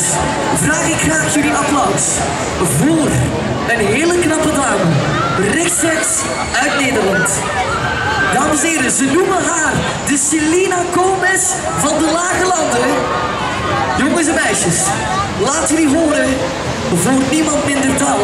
vraag ik graag jullie applaus voor een hele knappe dame, rechtstreeks uit Nederland. Dames en heren, ze noemen haar de Selena Gomez van de Lage Landen. Jongens en meisjes, laat jullie horen voor niemand minder dan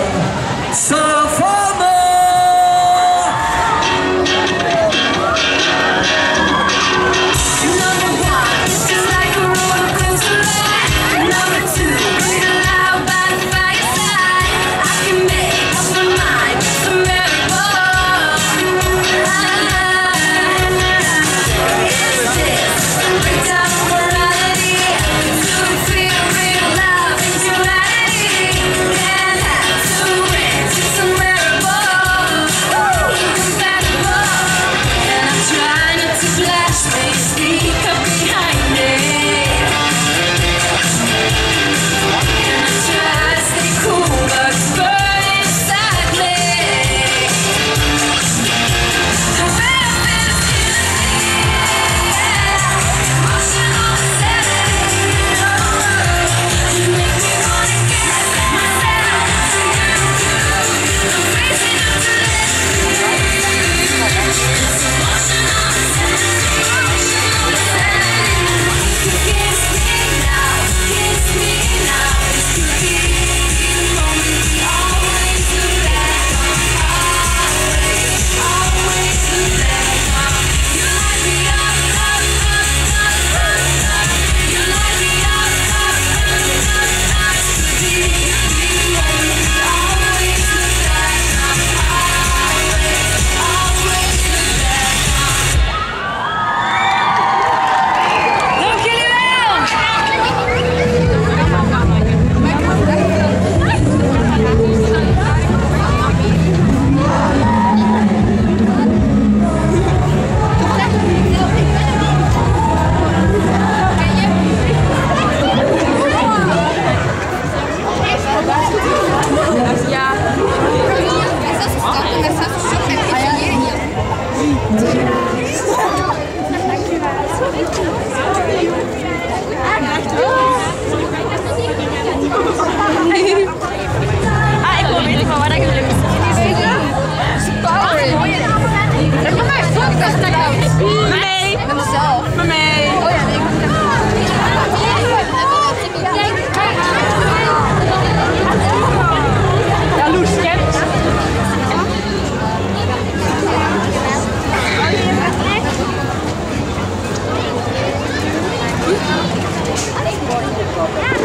echt naar mee. Ik Met mezelf. Oh ja, nee, ik moet Jaloers, ja? Ja.